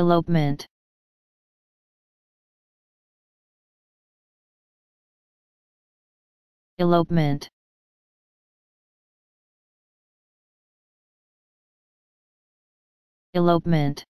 elopement elopement elopement